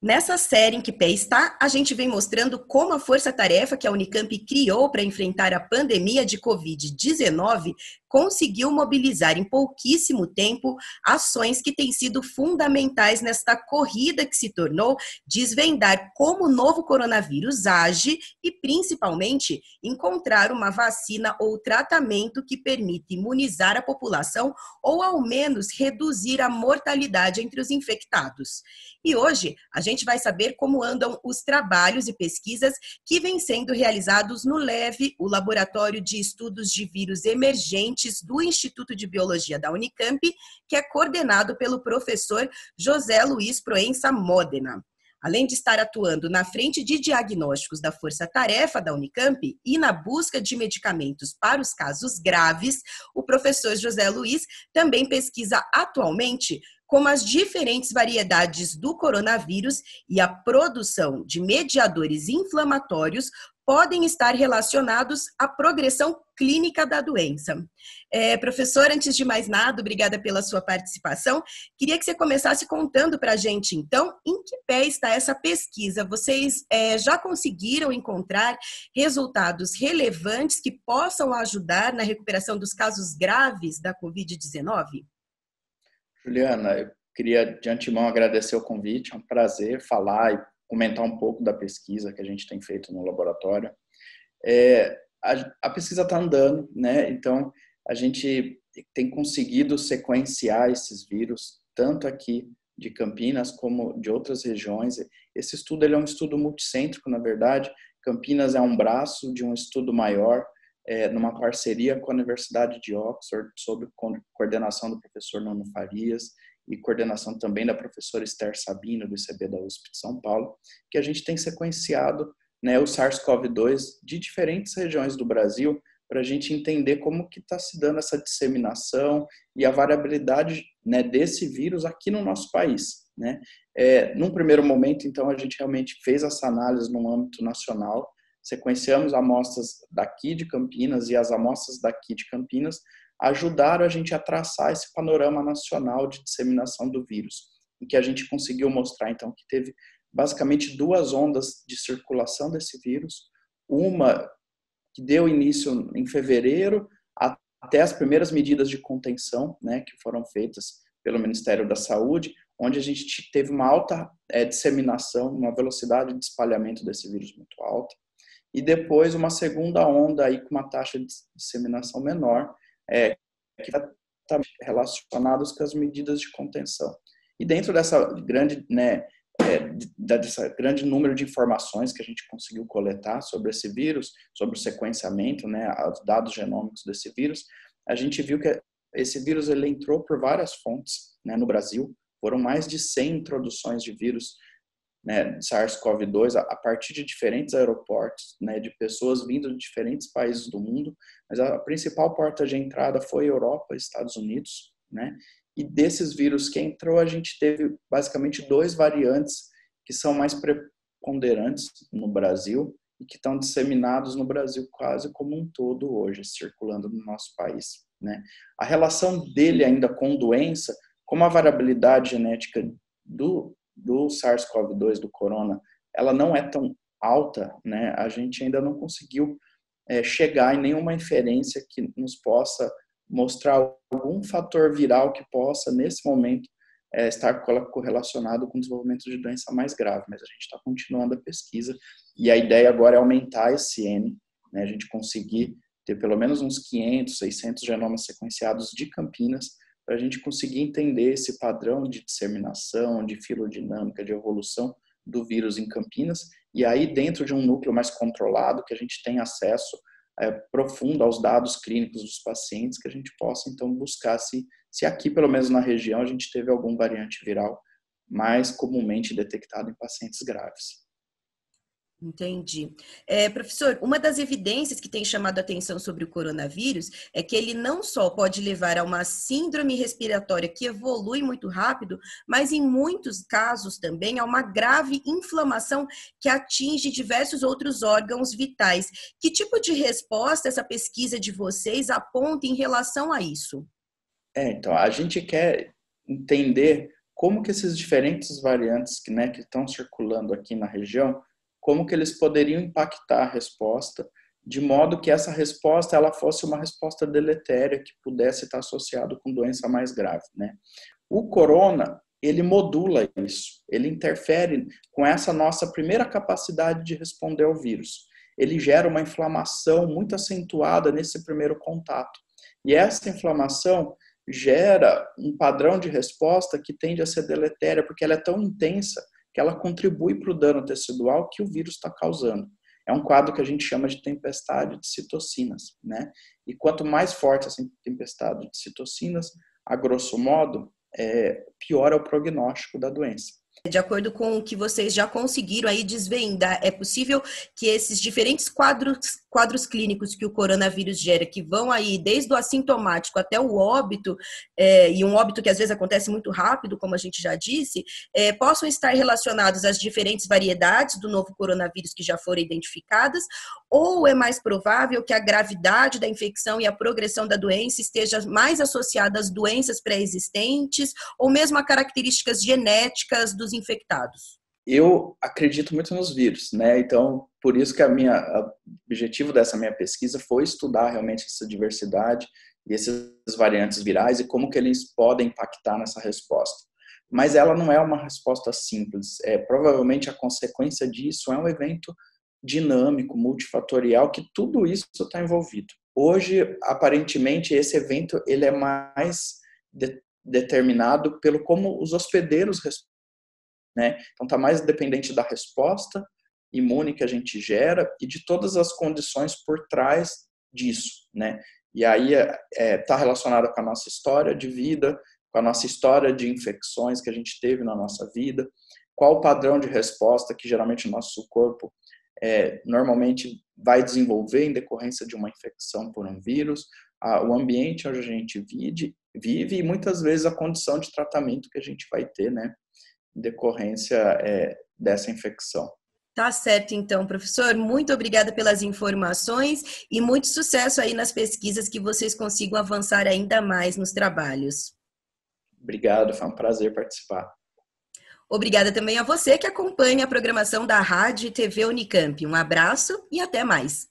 Nessa série em que pé está, a gente vem mostrando como a força-tarefa que a Unicamp criou para enfrentar a pandemia de Covid-19 conseguiu mobilizar em pouquíssimo tempo ações que têm sido fundamentais nesta corrida que se tornou desvendar como o novo coronavírus age e, principalmente, encontrar uma vacina ou tratamento que permita imunizar a população ou, ao menos, reduzir a mortalidade entre os infectados. E hoje a gente vai saber como andam os trabalhos e pesquisas que vêm sendo realizados no LEVE, o Laboratório de Estudos de Vírus Emergentes do Instituto de Biologia da Unicamp, que é coordenado pelo professor José Luiz Proença Modena. Além de estar atuando na frente de diagnósticos da Força Tarefa da Unicamp e na busca de medicamentos para os casos graves, o professor José Luiz também pesquisa atualmente como as diferentes variedades do coronavírus e a produção de mediadores inflamatórios podem estar relacionados à progressão clínica da doença. É, professor, antes de mais nada, obrigada pela sua participação. Queria que você começasse contando para a gente, então, em que pé está essa pesquisa? Vocês é, já conseguiram encontrar resultados relevantes que possam ajudar na recuperação dos casos graves da Covid-19? Juliana, eu queria de antemão agradecer o convite, é um prazer falar e comentar um pouco da pesquisa que a gente tem feito no laboratório. É, a, a, pesquisa está andando, né? Então a gente tem conseguido sequenciar esses vírus tanto aqui de Campinas como de outras regiões. Esse estudo ele é um estudo multicêntrico, na verdade. Campinas é um braço de um estudo maior é, numa parceria com a Universidade de Oxford, sob coordenação do professor Nuno Farias e coordenação também da professora Esther Sabino, do ICB da USP de São Paulo, que a gente tem sequenciado né, o SARS-CoV-2 de diferentes regiões do Brasil para a gente entender como que está se dando essa disseminação e a variabilidade né, desse vírus aqui no nosso país. Né? É, num primeiro momento, então, a gente realmente fez essa análise no âmbito nacional, sequenciamos amostras daqui de Campinas e as amostras daqui de Campinas ajudaram a gente a traçar esse panorama nacional de disseminação do vírus, em que a gente conseguiu mostrar então que teve basicamente duas ondas de circulação desse vírus, uma que deu início em fevereiro até as primeiras medidas de contenção, né, que foram feitas pelo Ministério da Saúde, onde a gente teve uma alta é, disseminação, uma velocidade de espalhamento desse vírus muito alta e depois uma segunda onda aí com uma taxa de disseminação menor, é, que está relacionados com as medidas de contenção. E dentro dessa grande, né, é, dessa grande número de informações que a gente conseguiu coletar sobre esse vírus, sobre o sequenciamento, né, os dados genômicos desse vírus, a gente viu que esse vírus ele entrou por várias fontes né, no Brasil. Foram mais de 100 introduções de vírus né, SARS-CoV-2 a, partir de diferentes aeroportos, né, de pessoas vindo de diferentes países do mundo, mas a principal porta de entrada foi Europa Estados Unidos, né? E desses vírus que entrou, a gente teve basicamente dois variantes que são mais preponderantes no Brasil e que estão disseminados no Brasil quase como um todo hoje, circulando no nosso país, né? A relação dele ainda com doença, como a variabilidade genética do do SARS-CoV-2 do corona, ela não é tão alta, né? A gente ainda não conseguiu é, chegar em nenhuma inferência que nos possa mostrar algum fator viral que possa nesse momento é, estar correlacionado com o desenvolvimento de doença mais grave. Mas a gente está continuando a pesquisa e a ideia agora é aumentar esse N, né? A gente conseguir ter pelo menos uns 500, 600 genomas sequenciados de Campinas para a gente conseguir entender esse padrão de disseminação, de filodinâmica, de evolução do vírus em Campinas, e aí dentro de um núcleo mais controlado, que a gente tem acesso é, profundo aos dados clínicos dos pacientes, que a gente possa então buscar se, se aqui, pelo menos na região, a gente teve algum variante viral mais comumente detectado em pacientes graves. Entendi. É, professor, uma das evidências que tem chamado a atenção sobre o coronavírus é que ele não só pode levar a uma síndrome respiratória que evolui muito rápido, mas em muitos casos também a uma grave inflamação que atinge diversos outros órgãos vitais. Que tipo de resposta essa pesquisa de vocês aponta em relação a isso? É, então, a gente quer entender como que esses diferentes variantes né, que estão circulando aqui na região, como que eles poderiam impactar a resposta, de modo que essa resposta ela fosse uma resposta deletéria que pudesse estar associado com doença mais grave, né? O corona, ele modula isso, ele interfere com essa nossa primeira capacidade de responder ao vírus. Ele gera uma inflamação muito acentuada nesse primeiro contato. E essa inflamação gera um padrão de resposta que tende a ser deletéria, porque ela é tão intensa que ela contribui para o dano tecidual que o vírus está causando. É um quadro que a gente chama de tempestade de citocinas, né? E quanto mais forte essa tempestade de citocinas, a grosso modo, é, pior é o prognóstico da doença. De acordo com o que vocês já conseguiram aí desvendar, é possível que esses diferentes quadros, quadros clínicos que o coronavírus gera, que vão aí desde o assintomático até o óbito, é, e um óbito que às vezes acontece muito rápido, como a gente já disse, é, possam estar relacionados às diferentes variedades do novo coronavírus que já foram identificadas, ou é mais provável que a gravidade da infecção e a progressão da doença esteja mais associada às doenças pré-existentes, ou mesmo a características genéticas dos infectados? Eu acredito muito nos vírus, né? Então, por isso que a minha a objetivo dessa minha pesquisa foi estudar realmente essa diversidade e essas variantes virais e como que eles podem impactar nessa resposta. Mas ela não é uma resposta simples. É provavelmente a consequência disso é um evento dinâmico, multifatorial, que tudo isso está envolvido. Hoje, aparentemente, esse evento ele é mais de, determinado pelo como os hospedeiros né? Então está mais dependente da resposta imune que a gente gera e de todas as condições por trás disso, né? E aí está é, tá relacionado com a nossa história de vida, com a nossa história de infecções que a gente teve na nossa vida, qual o padrão de resposta que geralmente o nosso corpo é, normalmente vai desenvolver em decorrência de uma infecção por um vírus, a, o ambiente onde a gente vive, vive e muitas vezes a condição de tratamento que a gente vai ter, né? Decorrência é, dessa infecção. Tá certo, então, professor. Muito obrigada pelas informações e muito sucesso aí nas pesquisas que vocês consigam avançar ainda mais nos trabalhos. Obrigado, foi um prazer participar. Obrigada também a você que acompanha a programação da Rádio e TV Unicamp. Um abraço e até mais.